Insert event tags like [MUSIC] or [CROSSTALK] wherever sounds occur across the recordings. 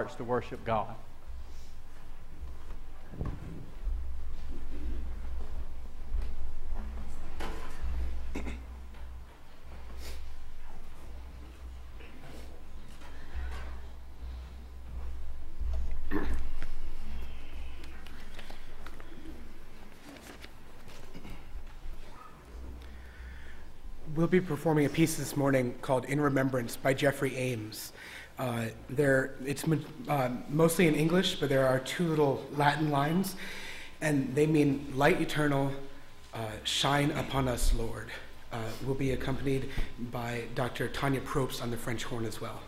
hearts to worship God. We'll be performing a piece this morning called In Remembrance by Jeffery Ames. Uh, there, it's uh, mostly in English, but there are two little Latin lines, and they mean light eternal, uh, shine upon us, Lord. Uh, we'll be accompanied by Dr. Tanya Probst on the French horn as well.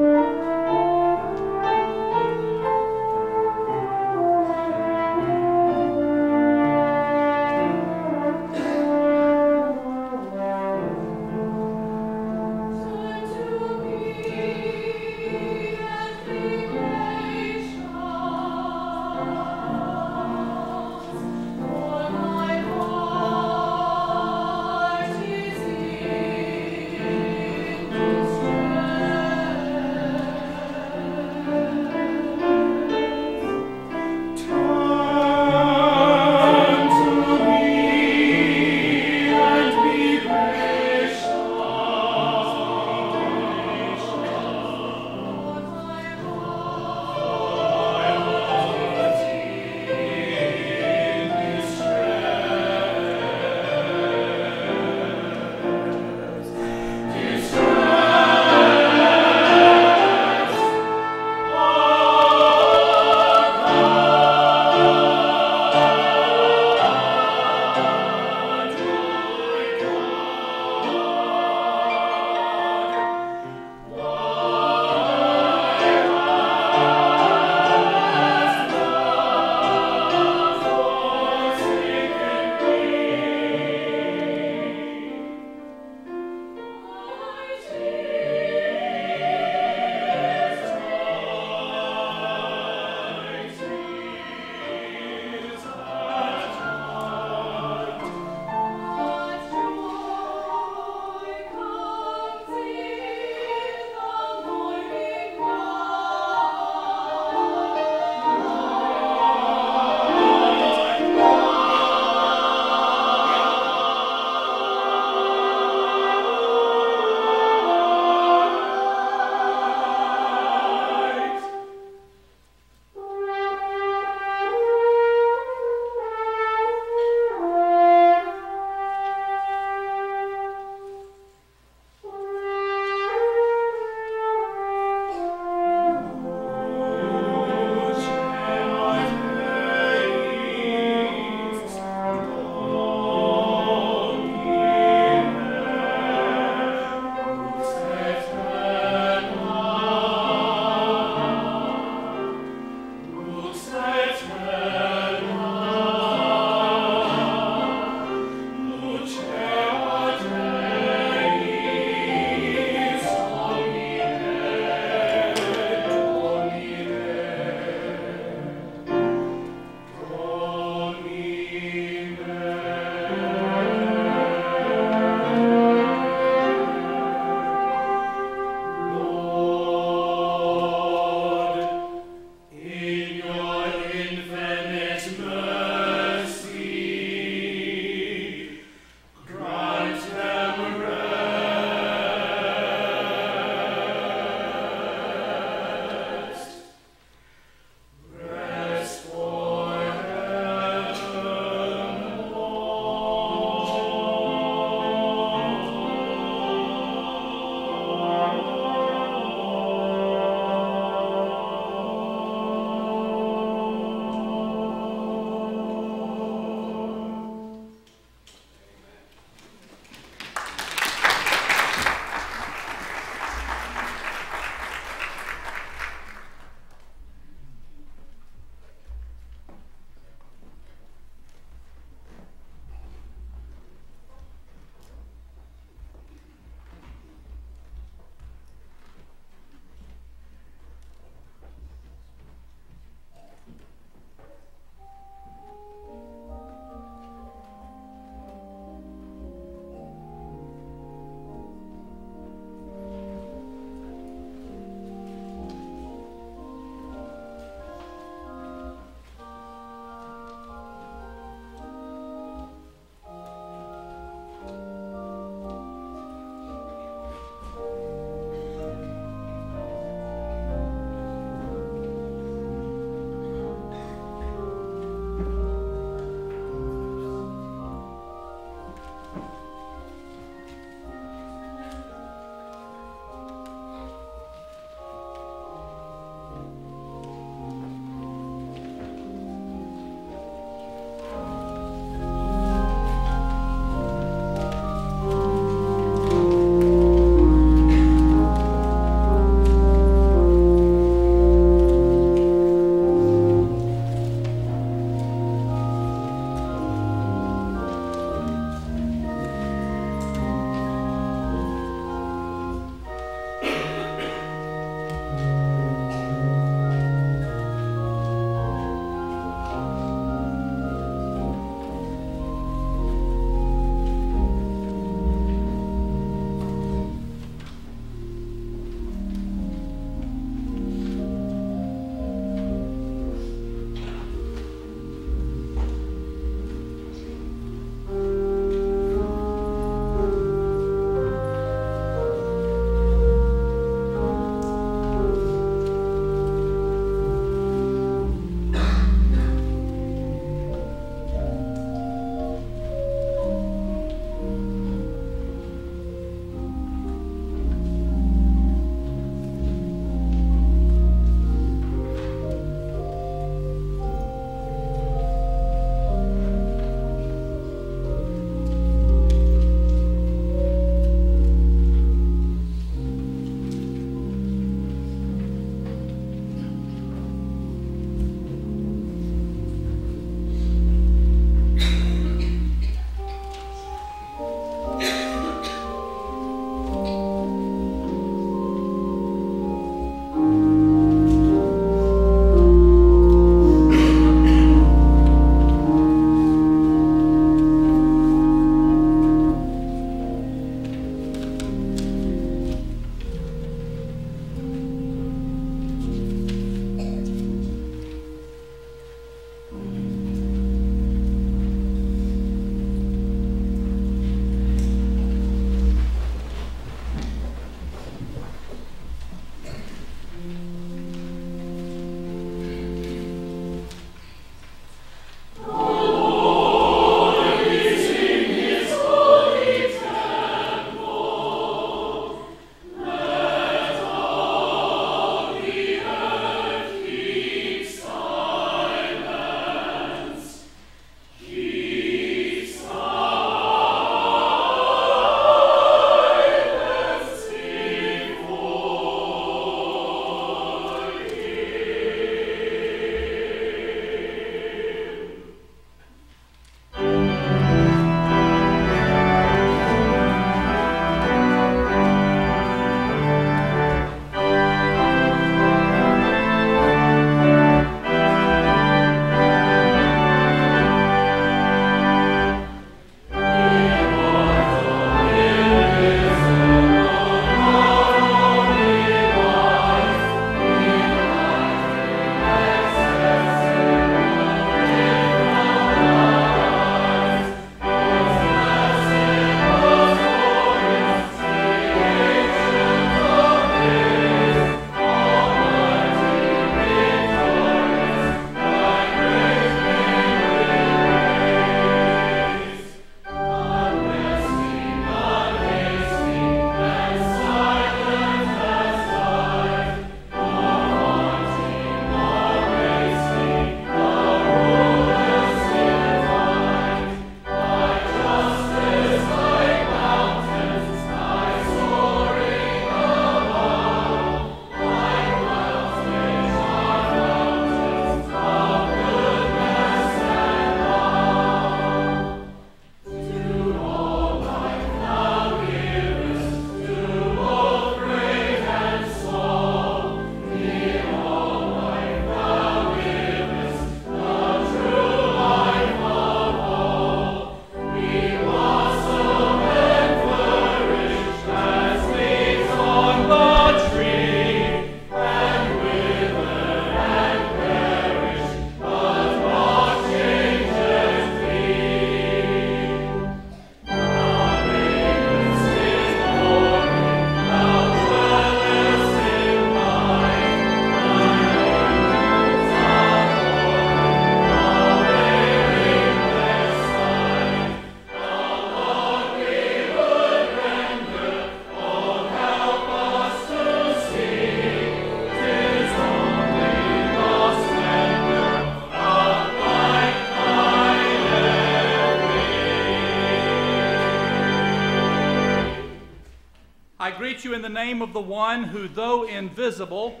Greet you in the name of the one who, though invisible,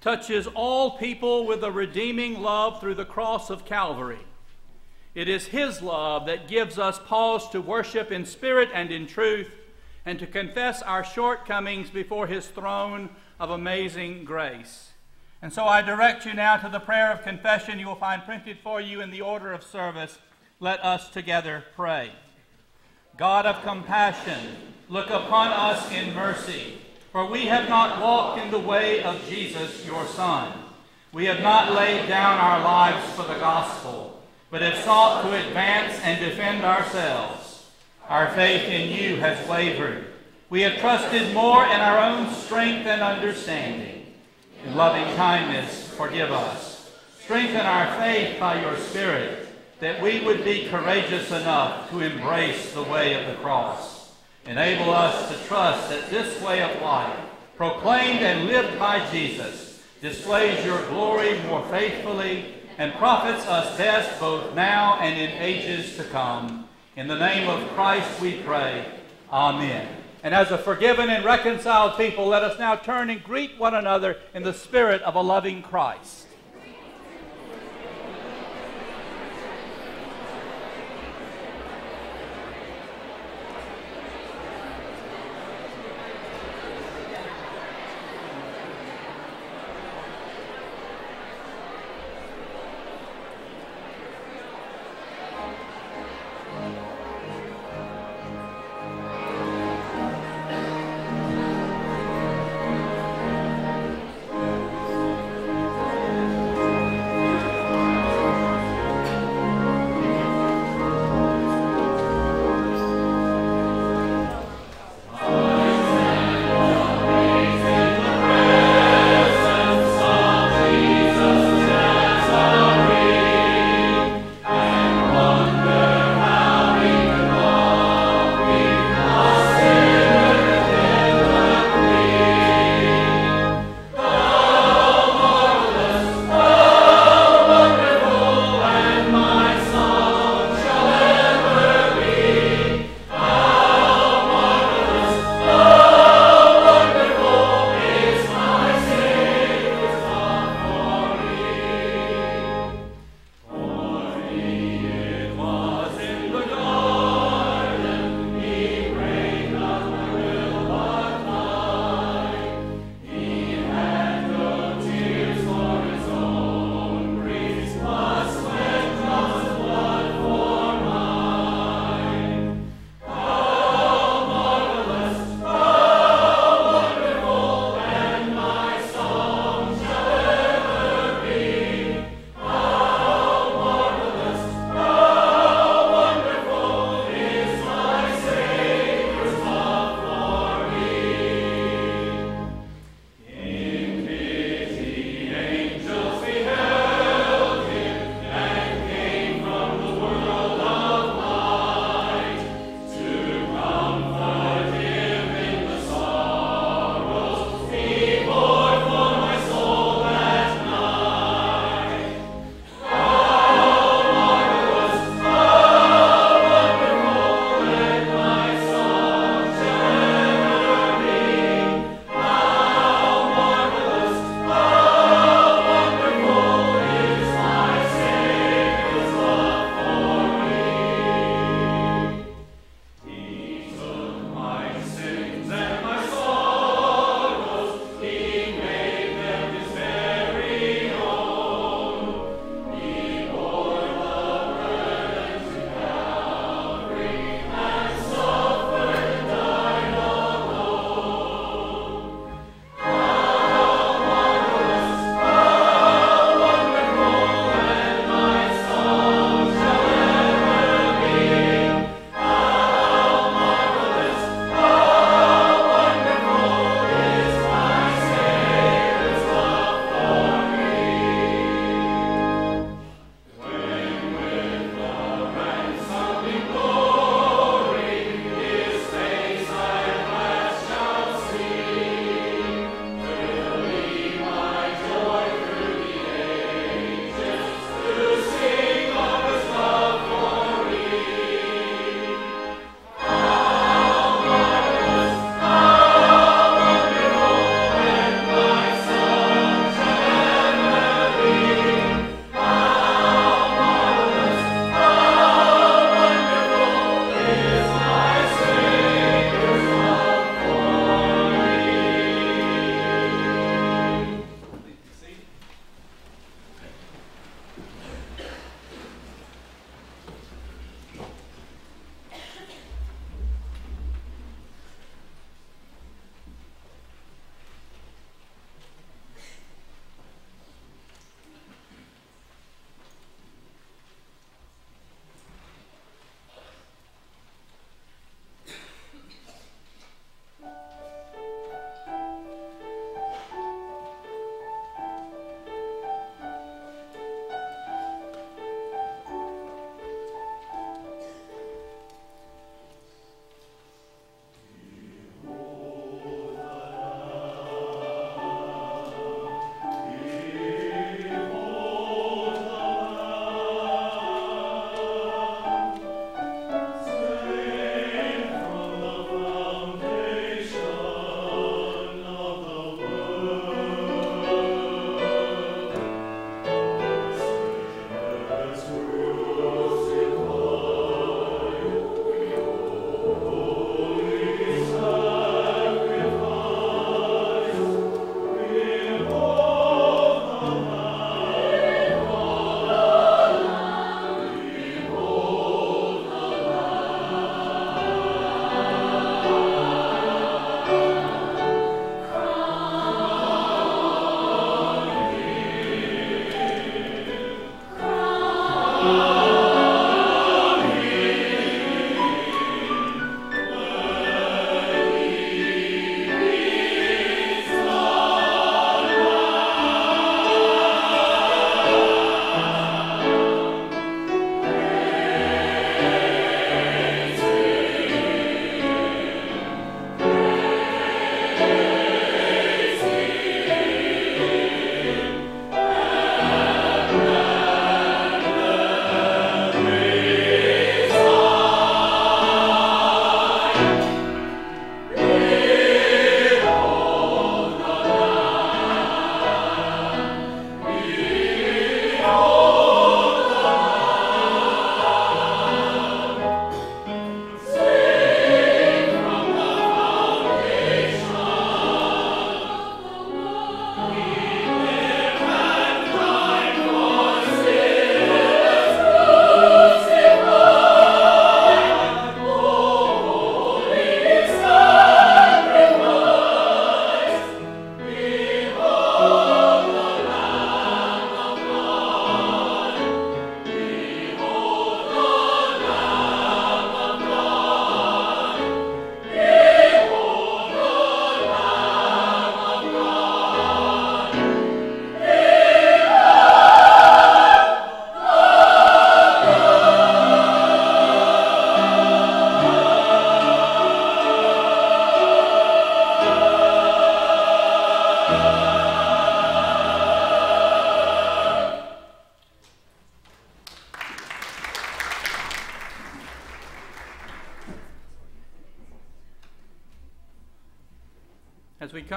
touches all people with a redeeming love through the cross of Calvary. It is his love that gives us pause to worship in spirit and in truth and to confess our shortcomings before his throne of amazing grace. And so I direct you now to the prayer of confession you will find printed for you in the order of service. Let us together pray. God of compassion, look upon us in mercy, for we have not walked in the way of Jesus, your Son. We have not laid down our lives for the gospel, but have sought to advance and defend ourselves. Our faith in you has wavered. We have trusted more in our own strength and understanding. In loving kindness, forgive us. Strengthen our faith by your Spirit that we would be courageous enough to embrace the way of the cross. Enable us to trust that this way of life, proclaimed and lived by Jesus, displays your glory more faithfully and profits us best both now and in ages to come. In the name of Christ we pray. Amen. And as a forgiven and reconciled people, let us now turn and greet one another in the spirit of a loving Christ.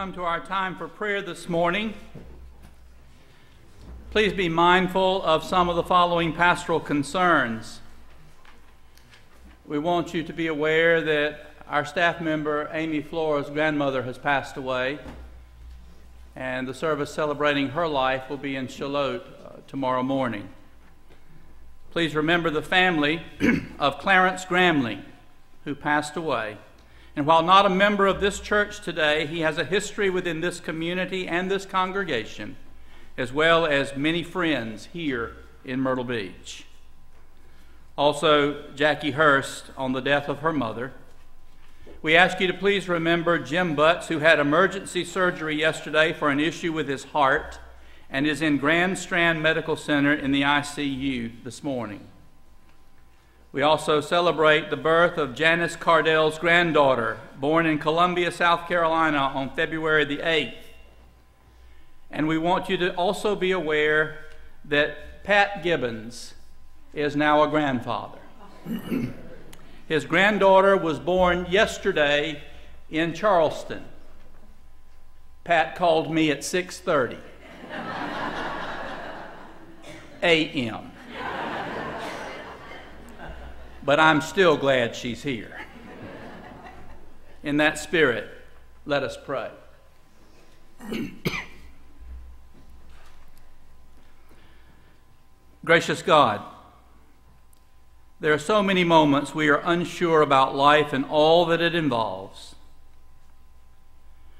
Come to our time for prayer this morning, please be mindful of some of the following pastoral concerns. We want you to be aware that our staff member, Amy Flora's grandmother, has passed away, and the service celebrating her life will be in Shallotte uh, tomorrow morning. Please remember the family [CLEARS THROAT] of Clarence Gramling, who passed away. And while not a member of this church today, he has a history within this community and this congregation, as well as many friends here in Myrtle Beach. Also, Jackie Hurst on the death of her mother. We ask you to please remember Jim Butts, who had emergency surgery yesterday for an issue with his heart and is in Grand Strand Medical Center in the ICU this morning. We also celebrate the birth of Janice Cardell's granddaughter, born in Columbia, South Carolina on February the 8th. And we want you to also be aware that Pat Gibbons is now a grandfather. [CLEARS THROAT] His granddaughter was born yesterday in Charleston. Pat called me at 6:30 a.m but I'm still glad she's here. In that spirit, let us pray. [CLEARS THROAT] Gracious God, there are so many moments we are unsure about life and all that it involves.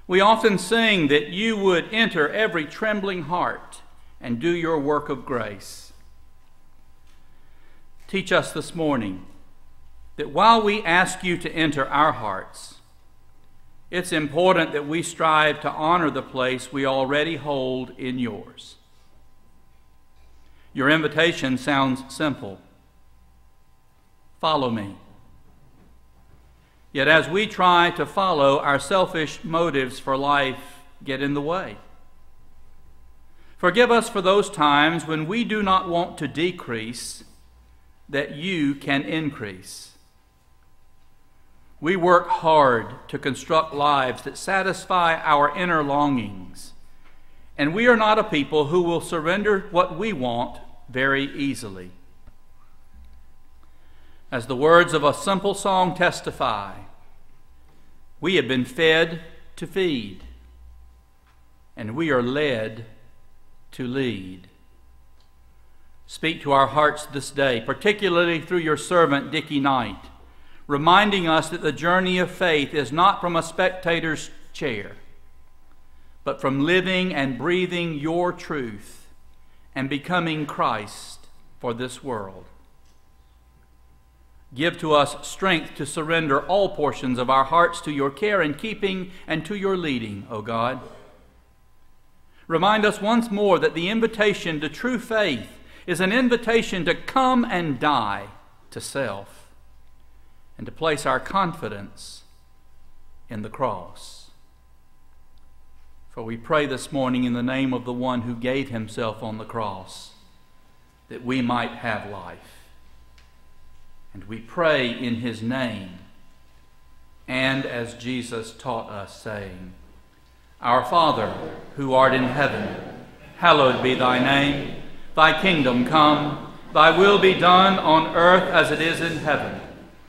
We often sing that you would enter every trembling heart and do your work of grace. Teach us this morning that while we ask you to enter our hearts, it's important that we strive to honor the place we already hold in yours. Your invitation sounds simple follow me. Yet as we try to follow, our selfish motives for life get in the way. Forgive us for those times when we do not want to decrease, that you can increase. We work hard to construct lives that satisfy our inner longings. And we are not a people who will surrender what we want very easily. As the words of a simple song testify, we have been fed to feed, and we are led to lead. Speak to our hearts this day, particularly through your servant, Dickie Knight reminding us that the journey of faith is not from a spectator's chair, but from living and breathing your truth and becoming Christ for this world. Give to us strength to surrender all portions of our hearts to your care and keeping and to your leading, O God. Remind us once more that the invitation to true faith is an invitation to come and die to self and to place our confidence in the cross. For we pray this morning in the name of the one who gave himself on the cross that we might have life. And we pray in his name and as Jesus taught us, saying, Our Father, who art in heaven, hallowed be thy name. Thy kingdom come, thy will be done on earth as it is in heaven.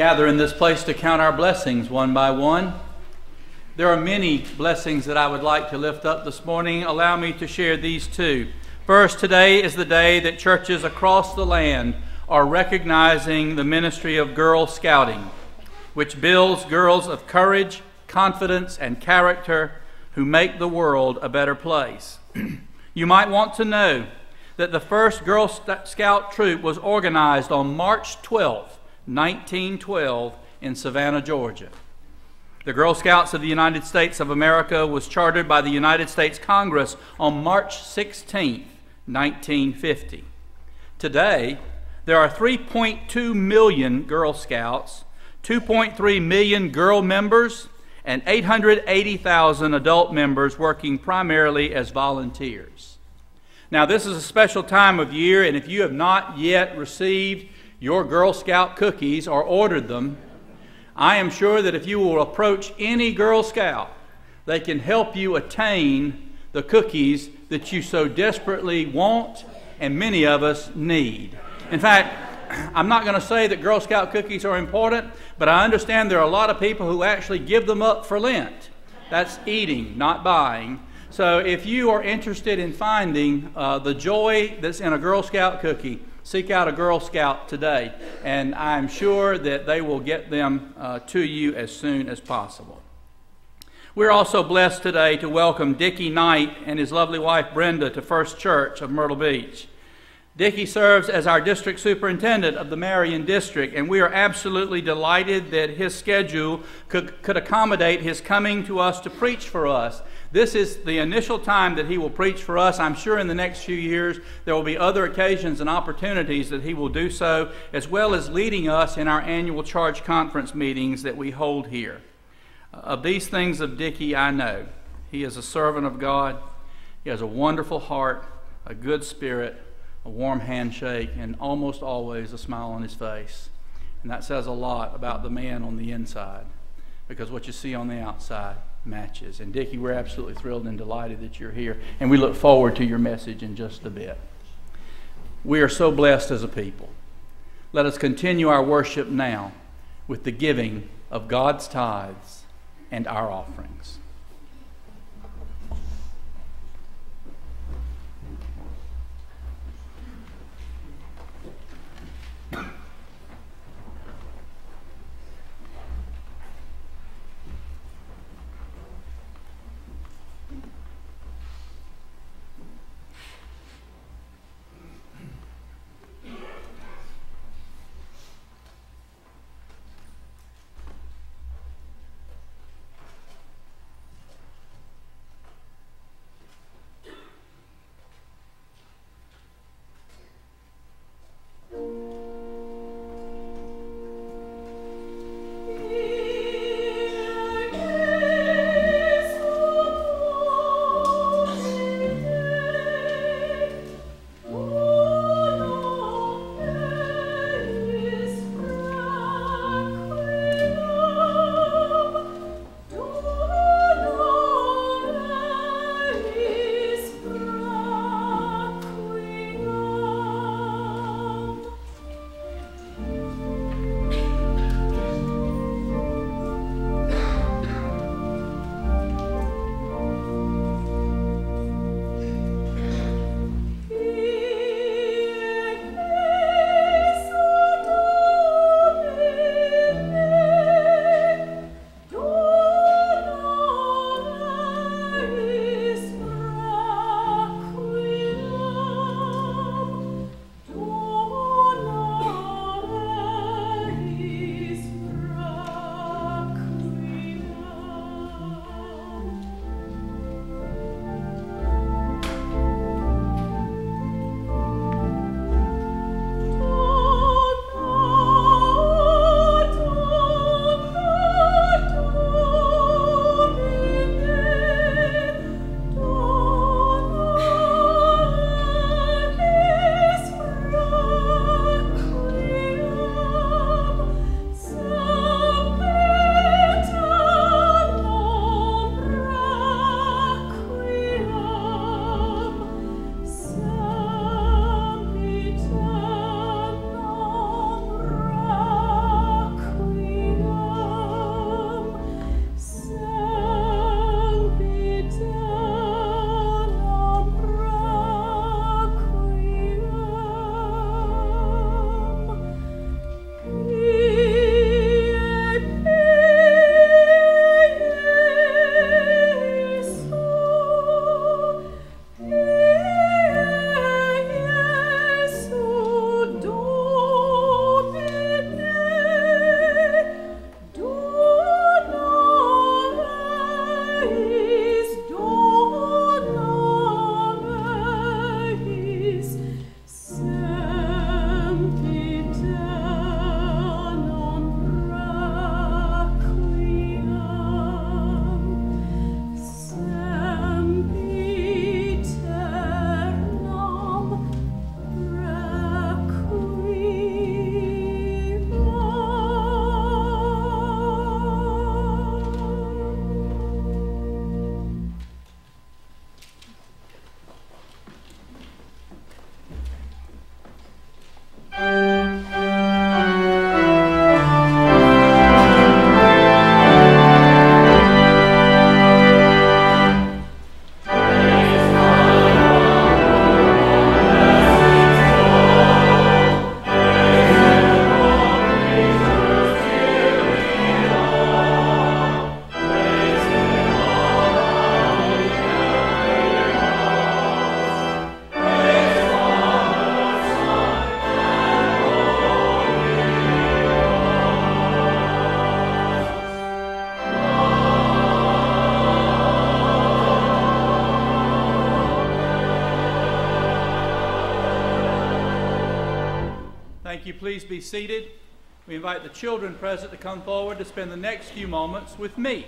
Gather in this place to count our blessings one by one. There are many blessings that I would like to lift up this morning. Allow me to share these two. First, today is the day that churches across the land are recognizing the ministry of Girl Scouting, which builds girls of courage, confidence, and character who make the world a better place. [CLEARS THROAT] you might want to know that the first Girl Scout troop was organized on March 12, 1912, in Savannah, Georgia. The Girl Scouts of the United States of America was chartered by the United States Congress on March 16, 1950. Today, there are 3.2 million Girl Scouts, 2.3 million girl members, and 880,000 adult members working primarily as volunteers. Now, this is a special time of year, and if you have not yet received your Girl Scout cookies or ordered them, I am sure that if you will approach any Girl Scout, they can help you attain the cookies that you so desperately want and many of us need. In fact, [CLEARS THROAT] I'm not going to say that Girl Scout cookies are important, but I understand there are a lot of people who actually give them up for Lent. That's eating, not buying. So if you are interested in finding uh, the joy that's in a Girl Scout cookie, seek out a Girl Scout today, and I'm sure that they will get them uh, to you as soon as possible. We're also blessed today to welcome Dickie Knight and his lovely wife Brenda to First Church of Myrtle Beach. Dickie serves as our district superintendent of the Marion District, and we are absolutely delighted that his schedule could, could accommodate his coming to us to preach for us. This is the initial time that he will preach for us. I'm sure in the next few years there will be other occasions and opportunities that he will do so, as well as leading us in our annual charge conference meetings that we hold here. Uh, of these things of Dickie, I know. He is a servant of God, he has a wonderful heart, a good spirit a warm handshake, and almost always a smile on his face. And that says a lot about the man on the inside because what you see on the outside matches. And Dickie, we're absolutely thrilled and delighted that you're here, and we look forward to your message in just a bit. We are so blessed as a people. Let us continue our worship now with the giving of God's tithes and our offerings. Please be seated. We invite the children present to come forward to spend the next few moments with me.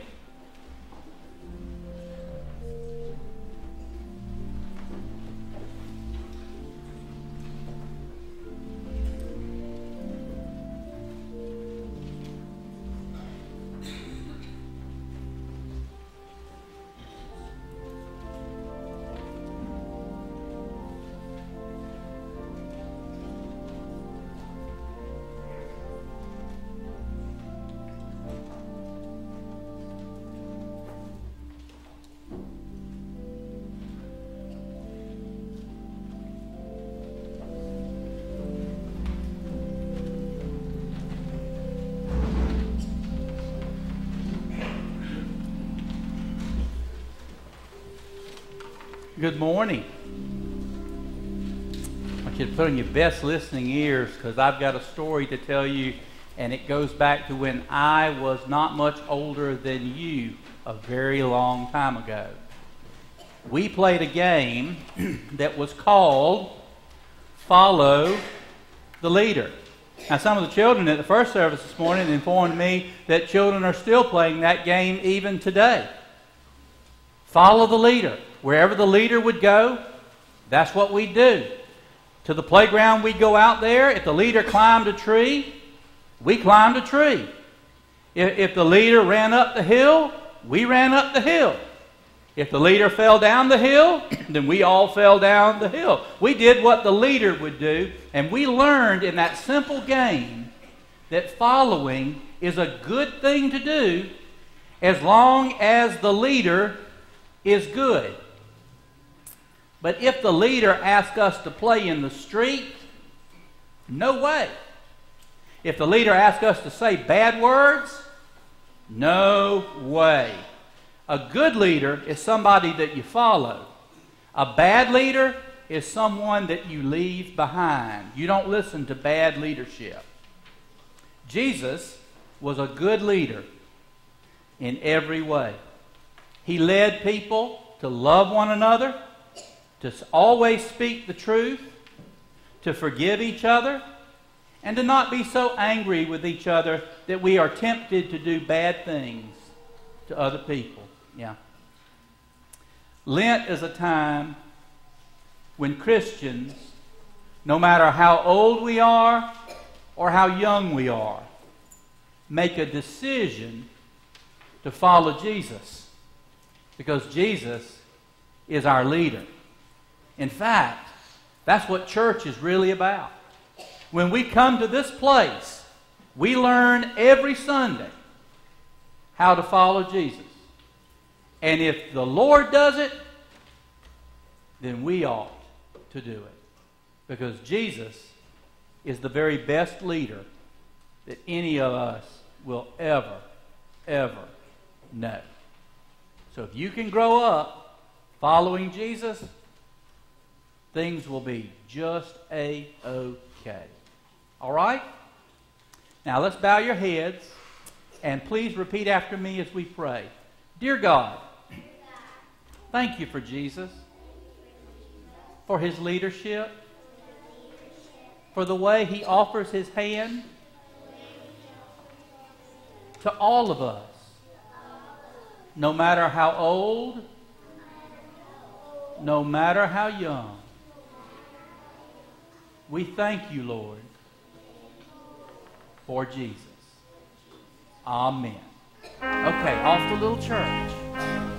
Good morning. I want you to put on your best listening ears because I've got a story to tell you, and it goes back to when I was not much older than you a very long time ago. We played a game [CLEARS THROAT] that was called Follow the Leader. Now, some of the children at the first service this morning informed me that children are still playing that game even today. Follow the leader. Wherever the leader would go, that's what we'd do. To the playground, we'd go out there. If the leader climbed a tree, we climbed a tree. If, if the leader ran up the hill, we ran up the hill. If the leader fell down the hill, [CLEARS THROAT] then we all fell down the hill. We did what the leader would do, and we learned in that simple game that following is a good thing to do as long as the leader is good. But if the leader asks us to play in the street, no way. If the leader asks us to say bad words, no way. A good leader is somebody that you follow. A bad leader is someone that you leave behind. You don't listen to bad leadership. Jesus was a good leader in every way. He led people to love one another to always speak the truth, to forgive each other, and to not be so angry with each other that we are tempted to do bad things to other people. Yeah. Lent is a time when Christians, no matter how old we are or how young we are, make a decision to follow Jesus because Jesus is our leader. In fact, that's what church is really about. When we come to this place, we learn every Sunday how to follow Jesus. And if the Lord does it, then we ought to do it. Because Jesus is the very best leader that any of us will ever, ever know. So if you can grow up following Jesus, things will be just a okay. All right? Now let's bow your heads and please repeat after me as we pray. Dear God, thank you for Jesus, for his leadership, for the way he offers his hand to all of us, no matter how old, no matter how young. We thank you, Lord, for Jesus. Amen. Okay, off to little church.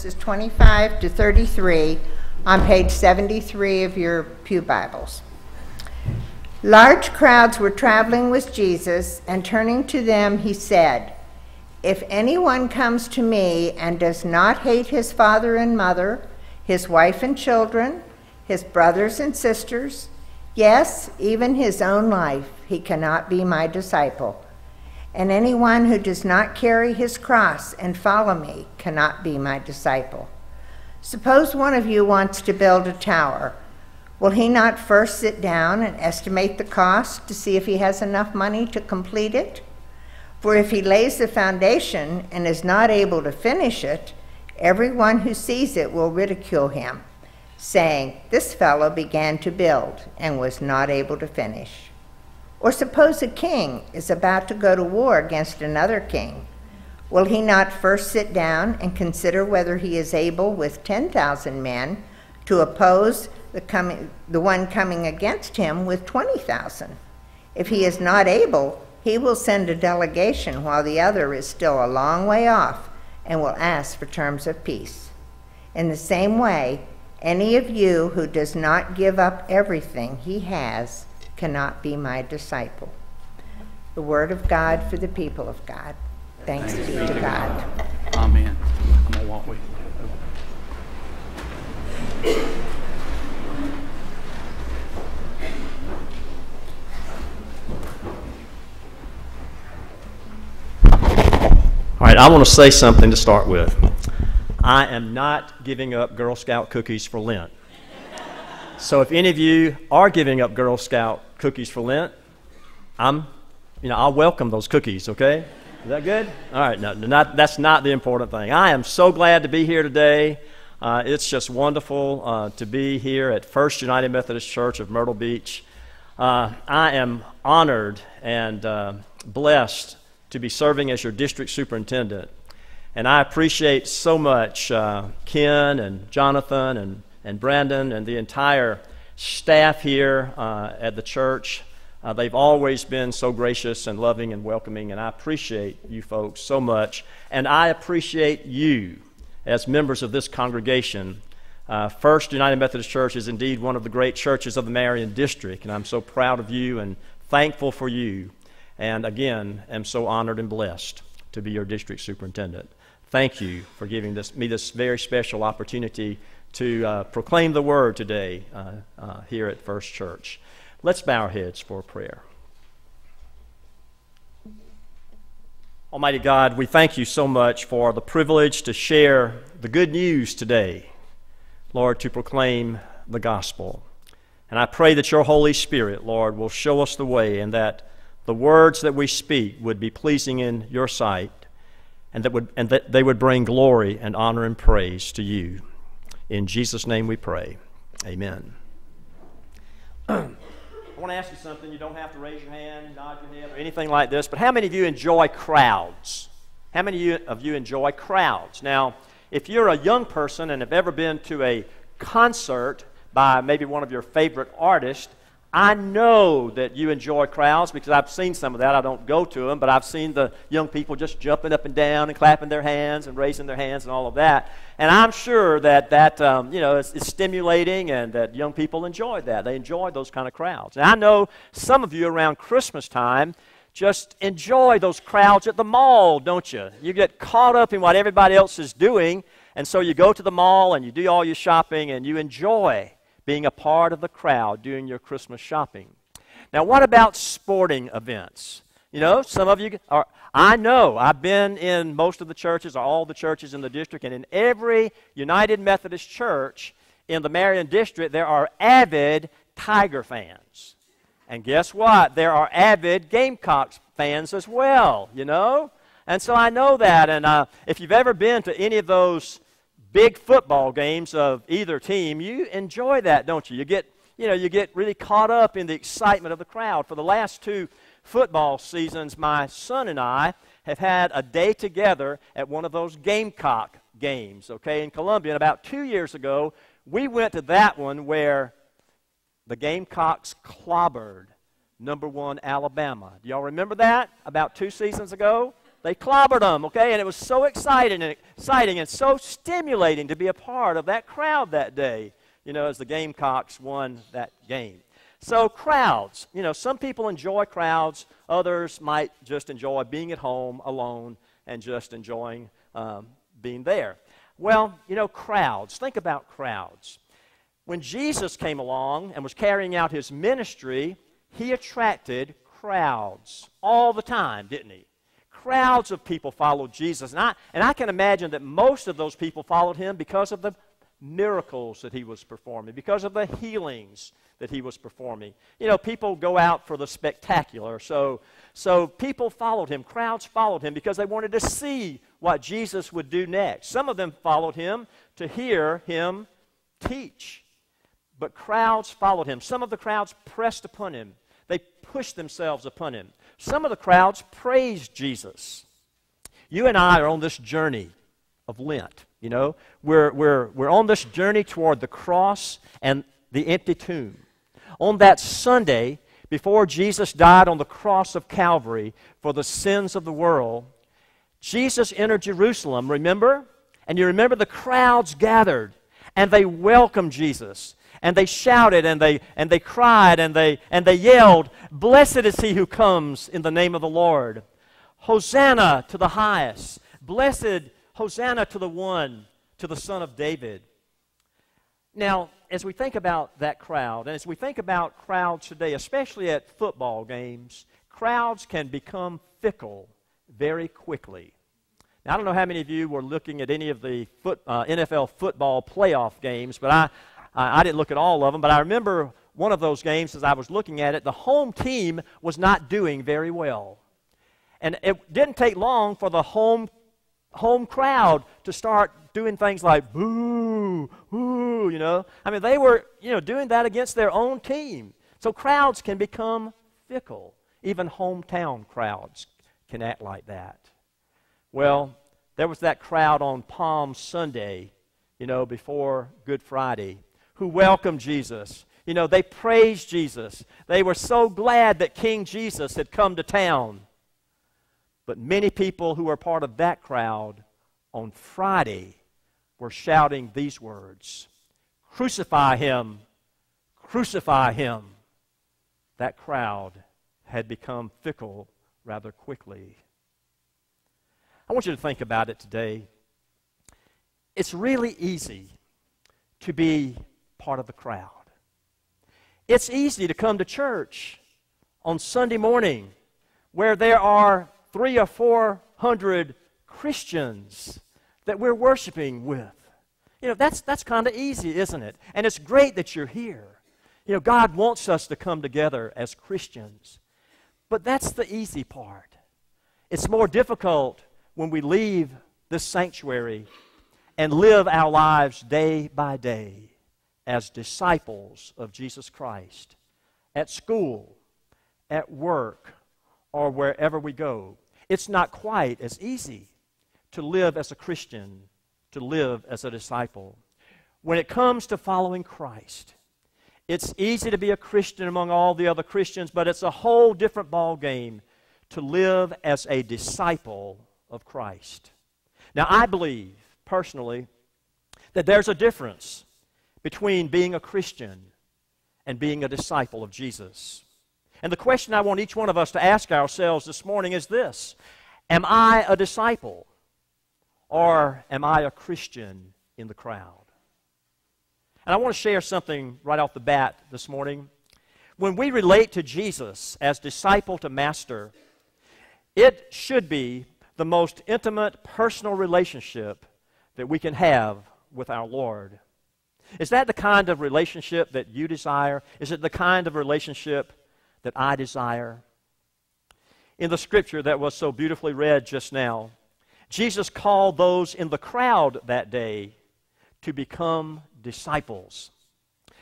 Verses 25 to 33, on page 73 of your Pew Bibles. Large crowds were traveling with Jesus, and turning to them, he said, If anyone comes to me and does not hate his father and mother, his wife and children, his brothers and sisters, yes, even his own life, he cannot be my disciple. And anyone who does not carry his cross and follow me cannot be my disciple. Suppose one of you wants to build a tower. Will he not first sit down and estimate the cost to see if he has enough money to complete it? For if he lays the foundation and is not able to finish it, everyone who sees it will ridicule him, saying, This fellow began to build and was not able to finish. Or suppose a king is about to go to war against another king. Will he not first sit down and consider whether he is able with 10,000 men to oppose the, coming, the one coming against him with 20,000? If he is not able, he will send a delegation while the other is still a long way off and will ask for terms of peace. In the same way, any of you who does not give up everything he has cannot be my disciple. The word of God for the people of God. Thanks, Thanks be to God. God. Amen. I'm going to walk with. All right, I want to say something to start with. I am not giving up Girl Scout cookies for Lent. So if any of you are giving up Girl Scout cookies for Lent, I'm, you know, I'll welcome those cookies, okay? Is that good? All right, no, not, that's not the important thing. I am so glad to be here today. Uh, it's just wonderful uh, to be here at First United Methodist Church of Myrtle Beach. Uh, I am honored and uh, blessed to be serving as your district superintendent. And I appreciate so much uh, Ken and Jonathan and and Brandon and the entire staff here uh, at the church. Uh, they've always been so gracious and loving and welcoming, and I appreciate you folks so much. And I appreciate you as members of this congregation. Uh, First United Methodist Church is indeed one of the great churches of the Marion District, and I'm so proud of you and thankful for you. And again, am so honored and blessed to be your district superintendent. Thank you for giving this, me this very special opportunity to uh, proclaim the word today uh, uh, here at First Church. Let's bow our heads for prayer. Almighty God, we thank you so much for the privilege to share the good news today, Lord, to proclaim the gospel. And I pray that your Holy Spirit, Lord, will show us the way and that the words that we speak would be pleasing in your sight and that, would, and that they would bring glory and honor and praise to you. In Jesus' name we pray. Amen. [CLEARS THROAT] I want to ask you something. You don't have to raise your hand, nod your head, or anything like this, but how many of you enjoy crowds? How many of you enjoy crowds? Now, if you're a young person and have ever been to a concert by maybe one of your favorite artists, I know that you enjoy crowds because I've seen some of that. I don't go to them, but I've seen the young people just jumping up and down and clapping their hands and raising their hands and all of that. And I'm sure that that um, you know is, is, stimulating and that young people enjoy that. They enjoy those kind of crowds. And I know some of you around Christmas time just enjoy those crowds at the mall, don't you? You get caught up in what everybody else is doing, and so you go to the mall and you do all your shopping and you enjoy being a part of the crowd doing your Christmas shopping. Now, what about sporting events? You know, some of you are, I know, I've been in most of the churches, or all the churches in the district, and in every United Methodist church in the Marion district, there are avid Tiger fans. And guess what? There are avid Gamecocks fans as well, you know? And so I know that. And uh, if you've ever been to any of those big football games of either team, you enjoy that, don't you? You get, you know, you get really caught up in the excitement of the crowd. For the last two football seasons, my son and I have had a day together at one of those Gamecock games, okay, in Columbia. And about two years ago, we went to that one where the Gamecocks clobbered number one Alabama. Do y'all remember that? About two seasons ago? They clobbered them, okay? And it was so exciting and exciting and so stimulating to be a part of that crowd that day, you know, as the Gamecocks won that game. So, crowds, you know, some people enjoy crowds, others might just enjoy being at home alone and just enjoying um, being there. Well, you know, crowds, think about crowds. When Jesus came along and was carrying out his ministry, he attracted crowds all the time, didn't he? Crowds of people followed Jesus. And I, and I can imagine that most of those people followed him because of the miracles that he was performing, because of the healings that he was performing. You know, people go out for the spectacular. So, so people followed him. Crowds followed him because they wanted to see what Jesus would do next. Some of them followed him to hear him teach. But crowds followed him. Some of the crowds pressed upon him, they pushed themselves upon him. Some of the crowds praised Jesus. You and I are on this journey of Lent. You know, we're, we're, we're on this journey toward the cross and the empty tomb. On that Sunday, before Jesus died on the cross of Calvary for the sins of the world, Jesus entered Jerusalem, remember? And you remember the crowds gathered and they welcomed Jesus and they shouted and they, and they cried and they, and they yelled, Blessed is he who comes in the name of the Lord. Hosanna to the highest. Blessed, Hosanna to the one, to the Son of David. Now, as we think about that crowd, and as we think about crowds today, especially at football games, crowds can become fickle very quickly. Now, I don't know how many of you were looking at any of the foot, uh, NFL football playoff games, but I, I, didn't look at all of them, but I remember one of those games as I was looking at it, the home team was not doing very well. And it didn't take long for the home, home crowd to start doing things like boo, boo, you know. I mean, they were, you know, doing that against their own team. So crowds can become fickle. Even hometown crowds can act like that. Well, there was that crowd on Palm Sunday, you know, before Good Friday who welcomed Jesus. You know, they praised Jesus. They were so glad that King Jesus had come to town. But many people who were part of that crowd on Friday were shouting these words Crucify him! Crucify him! That crowd had become fickle rather quickly. I want you to think about it today. It's really easy to be part of the crowd. It's easy to come to church on Sunday morning where there are three or four hundred Christians that we're worshiping with. You know, that's, that's kind of easy, isn't it? And it's great that you're here. You know, God wants us to come together as Christians. But that's the easy part. It's more difficult when we leave this sanctuary and live our lives day by day as disciples of Jesus Christ at school, at work, or wherever we go. It's not quite as easy to live as a Christian, to live as a disciple. When it comes to following Christ, it's easy to be a Christian among all the other Christians, but it's a whole different ball game to live as a disciple of Christ. Now, I believe personally that there's a difference between being a Christian and being a disciple of Jesus. And the question I want each one of us to ask ourselves this morning is this Am I a disciple or am I a Christian in the crowd? And I want to share something right off the bat this morning. When we relate to Jesus as disciple to master, it should be the most intimate personal relationship that we can have with our Lord. Is that the kind of relationship that you desire? Is it the kind of relationship that I desire? In the scripture that was so beautifully read just now, Jesus called those in the crowd that day to become disciples.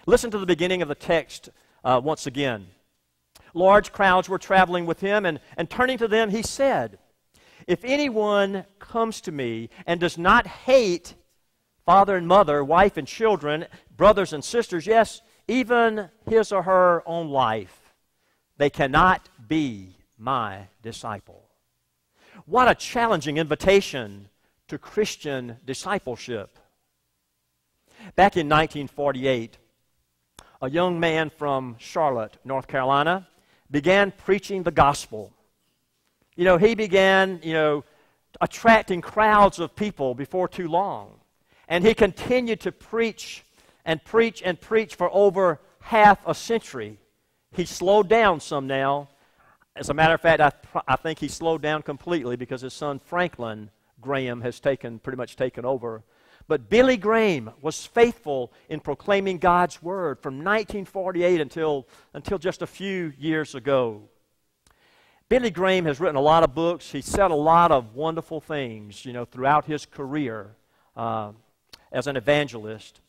Listen to the beginning of the text uh, once again. Large crowds were traveling with him, and, and turning to them, he said, If anyone comes to me and does not hate father and mother, wife and children, brothers and sisters, yes, even his or her own life, they cannot be my disciple. What a challenging invitation to Christian discipleship. Back in 1948, a young man from Charlotte, North Carolina, began preaching the gospel. You know, he began, you know, attracting crowds of people before too long. And he continued to preach and preach and preach for over half a century. He slowed down some now. As a matter of fact, I, I think he slowed down completely because his son Franklin Graham has taken pretty much taken over. But Billy Graham was faithful in proclaiming God's word from 1948 until, until just a few years ago. Billy Graham has written a lot of books. He said a lot of wonderful things, you know, throughout his career uh, as an evangelist.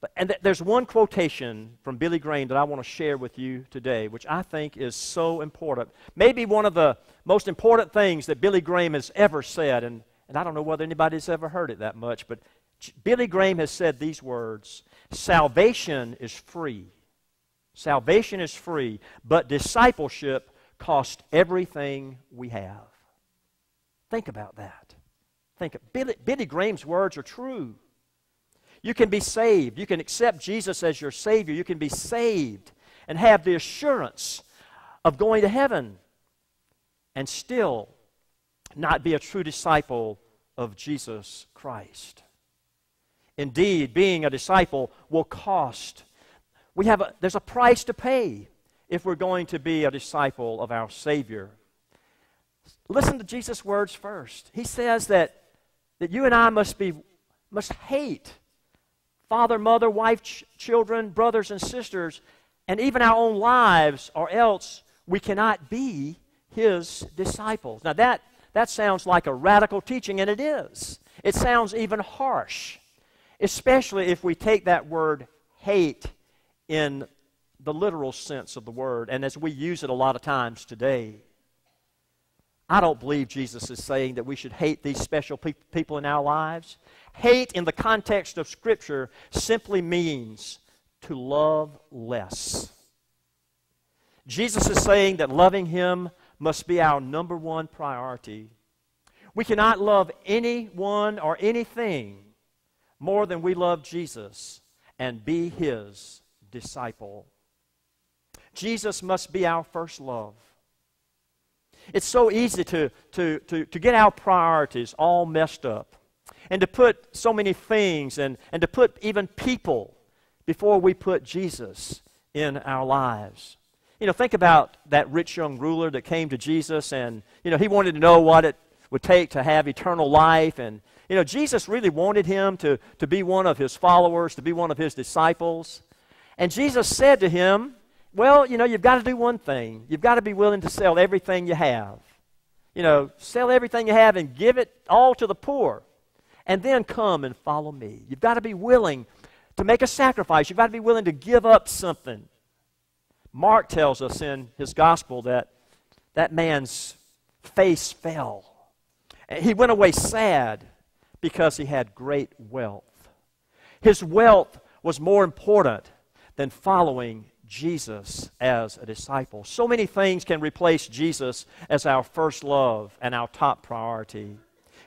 But, and th- there's one quotation from Billy Graham that I want to share with you today, which I think is so important. Maybe one of the most important things that Billy Graham has ever said, and, and I don't know whether anybody's ever heard it that much, but Billy Graham has said these words Salvation is free. Salvation is free, but discipleship costs everything we have. Think about that. Think Billy, Billy Graham's words are true. You can be saved. You can accept Jesus as your Savior. You can be saved and have the assurance of going to heaven and still not be a true disciple of Jesus Christ. Indeed, being a disciple will cost. We have a, there's a price to pay if we're going to be a disciple of our Savior. Listen to Jesus' words first. He says that, that you and I must, be, must hate father, mother, wife, ch- children, brothers, and sisters, and even our own lives, or else we cannot be His disciples. Now, that, that sounds like a radical teaching, and it is. It sounds even harsh, especially if we take that word hate in the literal sense of the word, and as we use it a lot of times today. I don't believe Jesus is saying that we should hate these special pe- people in our lives. Hate in the context of Scripture simply means to love less. Jesus is saying that loving Him must be our number one priority. We cannot love anyone or anything more than we love Jesus and be His disciple. Jesus must be our first love. It's so easy to, to, to, to get our priorities all messed up and to put so many things and, and to put even people before we put Jesus in our lives. You know, think about that rich young ruler that came to Jesus and, you know, he wanted to know what it would take to have eternal life. And, you know, Jesus really wanted him to, to be one of his followers, to be one of his disciples. And Jesus said to him, well, you know, you've got to do one thing. You've got to be willing to sell everything you have. You know, sell everything you have and give it all to the poor. And then come and follow me. You've got to be willing to make a sacrifice. You've got to be willing to give up something. Mark tells us in his gospel that that man's face fell. He went away sad because he had great wealth. His wealth was more important than following Jesus as a disciple. So many things can replace Jesus as our first love and our top priority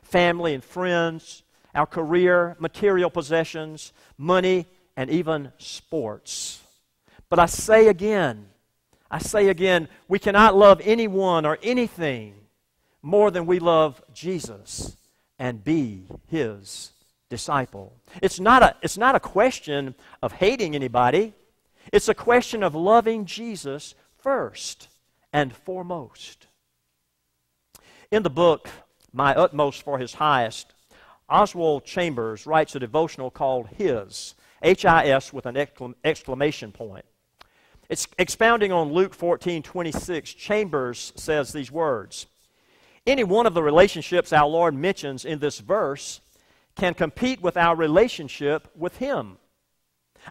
family and friends, our career, material possessions, money, and even sports. But I say again, I say again, we cannot love anyone or anything more than we love Jesus and be his disciple. It's not a, it's not a question of hating anybody. It's a question of loving Jesus first and foremost. In the book, My Utmost for His Highest, Oswald Chambers writes a devotional called His, H I S with an exclamation point. It's expounding on Luke 14 26. Chambers says these words Any one of the relationships our Lord mentions in this verse can compete with our relationship with Him.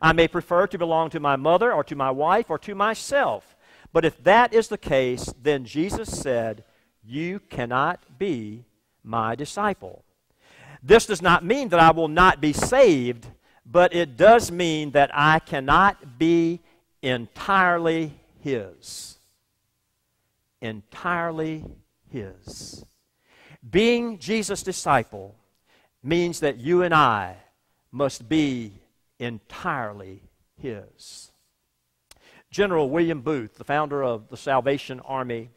I may prefer to belong to my mother or to my wife or to myself. But if that is the case, then Jesus said, You cannot be my disciple. This does not mean that I will not be saved, but it does mean that I cannot be entirely His. Entirely His. Being Jesus' disciple means that you and I must be entirely His. General William Booth, the founder of the Salvation Army,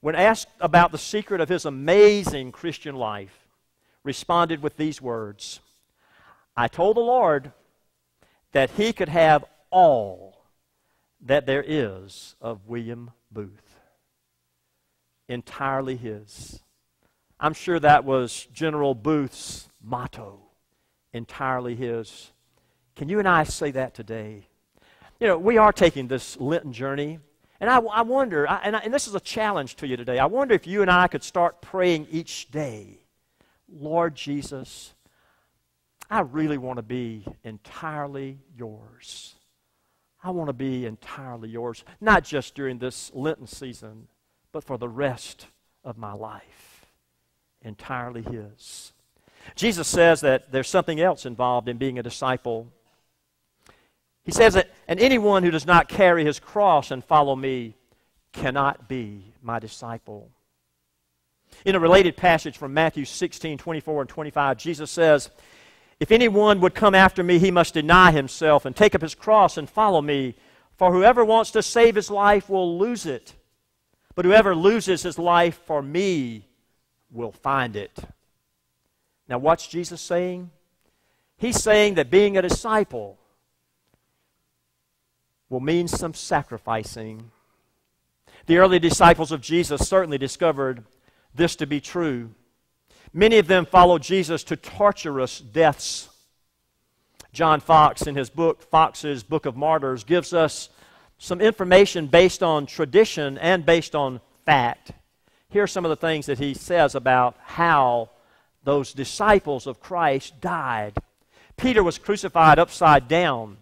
when asked about the secret of his amazing Christian life, responded with these words I told the Lord that he could have all that there is of William Booth. Entirely his. I'm sure that was General Booth's motto. Entirely his. Can you and I say that today? You know, we are taking this Lenten journey. And I, I wonder, I, and, I, and this is a challenge to you today. I wonder if you and I could start praying each day Lord Jesus, I really want to be entirely yours. I want to be entirely yours, not just during this Lenten season, but for the rest of my life. Entirely His. Jesus says that there's something else involved in being a disciple. He says that, and anyone who does not carry his cross and follow me cannot be my disciple. In a related passage from Matthew 16, 24, and 25, Jesus says, If anyone would come after me, he must deny himself and take up his cross and follow me. For whoever wants to save his life will lose it. But whoever loses his life for me will find it. Now, what's Jesus saying? He's saying that being a disciple will mean some sacrificing. The early disciples of Jesus certainly discovered this to be true. Many of them followed Jesus to torturous deaths. John Foxe, in his book, Foxe's Book of Martyrs, gives us some information based on tradition and based on fact. Here are some of the things that he says about how those disciples of Christ died. Peter was crucified upside down,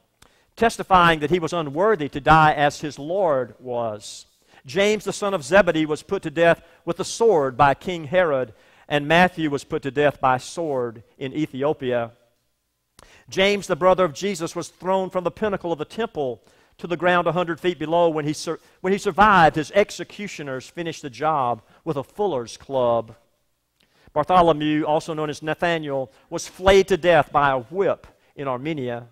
testifying that he was unworthy to die as his Lord was. James, the son of Zebedee, was put to death with a sword by King Herod, and Matthew was put to death by sword in Ethiopia. James, the brother of Jesus, was thrown from the pinnacle of the temple to the ground a hundred feet below. When he, sur- when he survived, his executioners finished the job with a fuller's club. Bartholomew, also known as Nathaniel, was flayed to death by a whip in Armenia.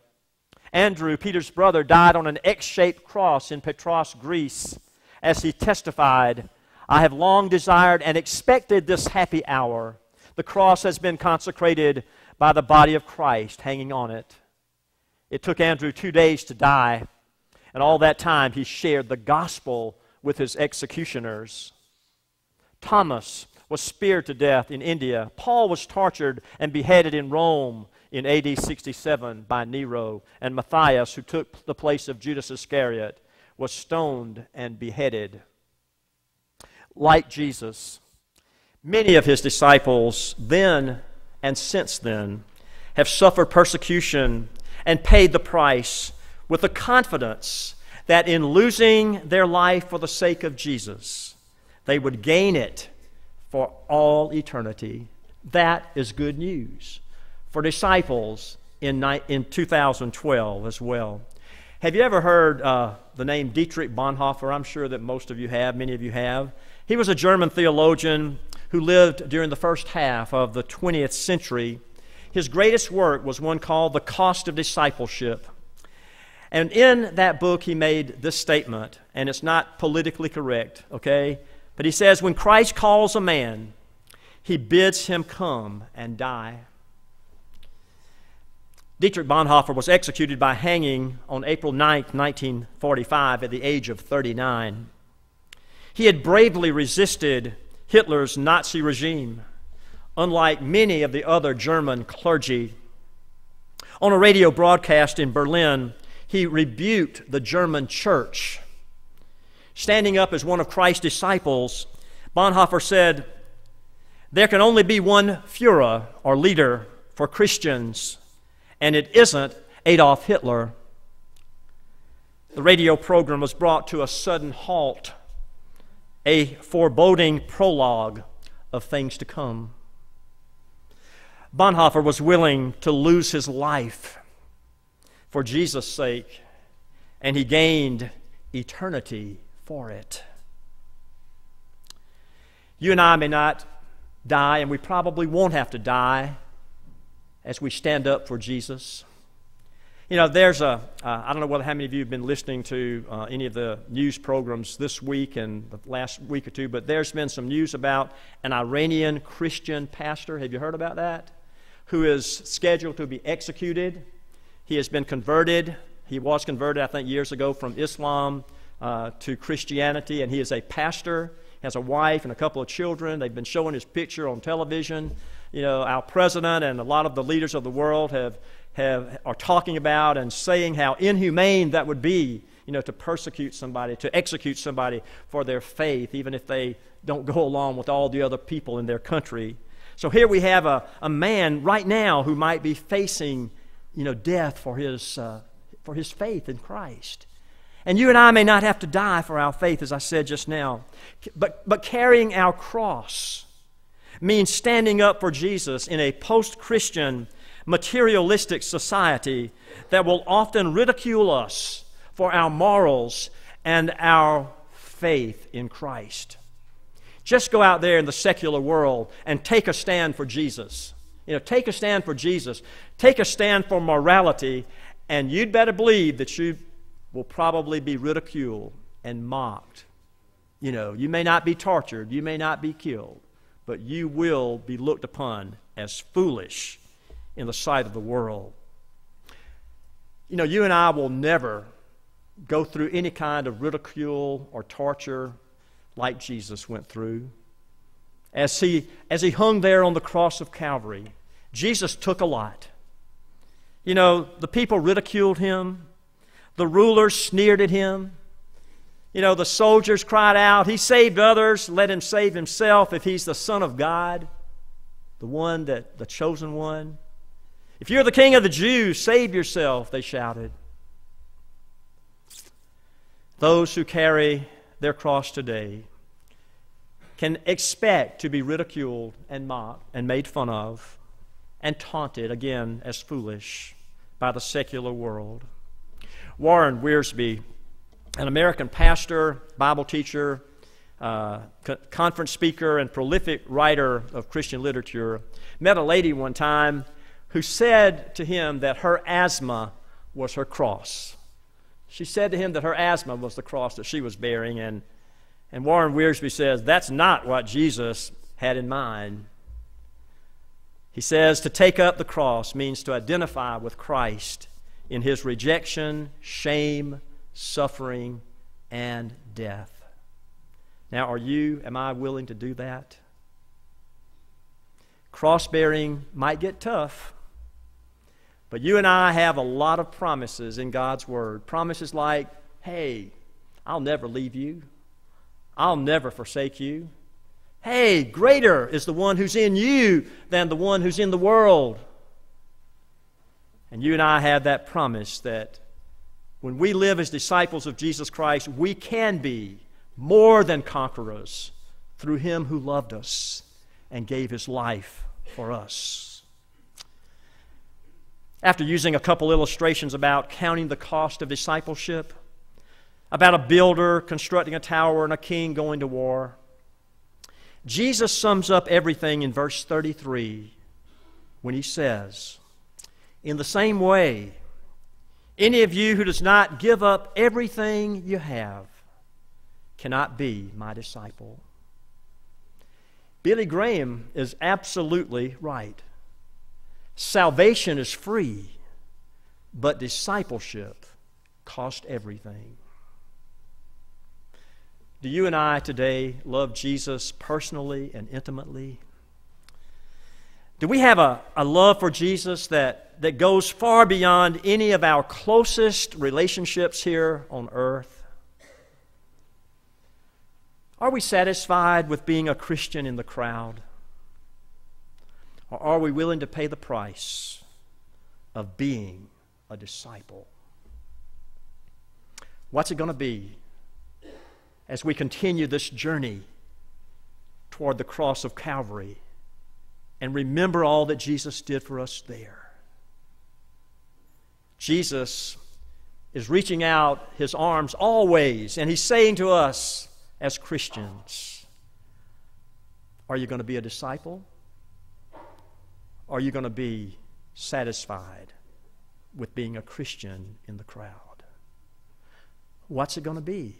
Andrew, Peter's brother, died on an X shaped cross in Patras, Greece as he testified, I have long desired and expected this happy hour. The cross has been consecrated by the body of Christ hanging on it. It took Andrew two days to die, and all that time he shared the gospel with his executioners. Thomas was speared to death in India. Paul was tortured and beheaded in Rome in AD 67 by Nero. And Matthias, who took the place of Judas Iscariot, was stoned and beheaded. Like Jesus, many of his disciples then and since then have suffered persecution and paid the price with the confidence that in losing their life for the sake of Jesus, they would gain it for all eternity. That is good news for disciples in, in 2012 as well. Have you ever heard uh, the name Dietrich Bonhoeffer? I'm sure that most of you have, many of you have. He was a German theologian who lived during the first half of the 20th century. His greatest work was one called The Cost of Discipleship. And in that book, he made this statement, and it's not politically correct, okay? But he says, When Christ calls a man, he bids him come and die. Dietrich Bonhoeffer was executed by hanging on April 9, 1945, at the age of 39. He had bravely resisted Hitler's Nazi regime, unlike many of the other German clergy. On a radio broadcast in Berlin, he rebuked the German church. Standing up as one of Christ's disciples, Bonhoeffer said, There can only be one Fuhrer or leader for Christians and it isn't Adolf Hitler. The radio program was brought to a sudden halt, a foreboding prologue of things to come. Bonhoeffer was willing to lose his life for Jesus' sake, and he gained eternity for it. You and I may not die, and we probably won't have to die as we stand up for Jesus. You know, there's a uh, I don't know whether how many of you have been listening to uh, any of the news programs this week and the last week or two, but there's been some news about an Iranian Christian pastor. Have you heard about that? Who is scheduled to be executed. He has been converted. He was converted, I think, years ago from Islam uh, to Christianity, and he is a pastor, has a wife and a couple of children. They've been showing his picture on television. You know, our president and a lot of the leaders of the world have have, are talking about and saying how inhumane that would be, you know, to persecute somebody, to execute somebody for their faith, even if they don't go along with all the other people in their country. So here we have a, a man right now who might be facing, you know, death for his, uh, for his faith in Christ. And you and I may not have to die for our faith, as I said just now, but, but carrying our cross means standing up for Jesus in a post Christian materialistic society that will often ridicule us for our morals and our faith in Christ. Just go out there in the secular world and take a stand for Jesus. You know, take a stand for Jesus. Take a stand for morality, and you'd better believe that you will probably be ridiculed and mocked. You know, you may not be tortured, you may not be killed, but you will be looked upon as foolish in the sight of the world. You know, you and I will never go through any kind of ridicule or torture like Jesus went through. As he, as he hung there on the cross of Calvary, Jesus took a lot. You know, the people ridiculed him, the rulers sneered at him. You know, the soldiers cried out, He saved others, let him save himself if he's the Son of God, the one that, the chosen one. If you're the king of the Jews, save yourself, they shouted. Those who carry their cross today can expect to be ridiculed and mocked and made fun of and taunted again as foolish by the secular world. Warren Wiersbe, an American pastor, Bible teacher, uh, co- conference speaker, and prolific writer of Christian literature, met a lady one time who said to him that her asthma was her cross. She said to him that her asthma was the cross that she was bearing, and, and Warren Wiersbe says that's not what Jesus had in mind. He says to take up the cross means to identify with Christ in his rejection, shame, suffering, and death. Now, are you, am I willing to do that? Cross bearing might get tough. But you and I have a lot of promises in God's Word. Promises like, hey, I'll never leave you, I'll never forsake you. Hey, greater is the one who's in you than the one who's in the world. And you and I have that promise that when we live as disciples of Jesus Christ, we can be more than conquerors through Him who loved us and gave His life for us. After using a couple illustrations about counting the cost of discipleship, about a builder constructing a tower and a king going to war, Jesus sums up everything in verse 33 when he says, In the same way, any of you who does not give up everything you have cannot be my disciple. Billy Graham is absolutely right. Salvation is free, but discipleship cost everything. Do you and I today love Jesus personally and intimately? Do we have a, a love for Jesus that, that goes far beyond any of our closest relationships here on earth? Are we satisfied with being a Christian in the crowd? Or are we willing to pay the price of being a disciple? What's it going to be as we continue this journey toward the cross of Calvary and remember all that Jesus did for us there? Jesus is reaching out his arms always, and he's saying to us as Christians, Are you going to be a disciple? Are you going to be satisfied with being a Christian in the crowd? What's it going to be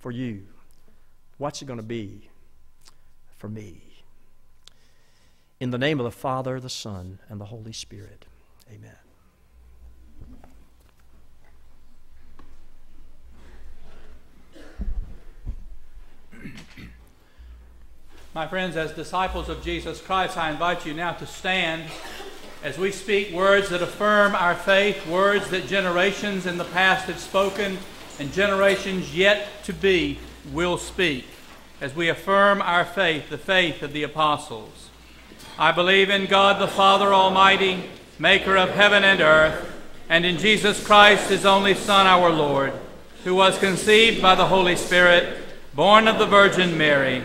for you? What's it going to be for me? In the name of the Father, the Son, and the Holy Spirit. Amen. My friends, as disciples of Jesus Christ, I invite you now to stand as we speak words that affirm our faith, words that generations in the past have spoken and generations yet to be will speak, as we affirm our faith, the faith of the apostles. I believe in God the Father Almighty, maker of heaven and earth, and in Jesus Christ, his only Son, our Lord, who was conceived by the Holy Spirit, born of the Virgin Mary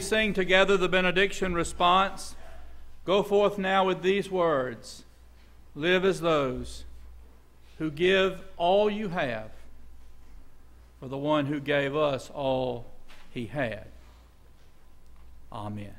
Sing together the benediction response, go forth now with these words Live as those who give all you have for the one who gave us all he had. Amen.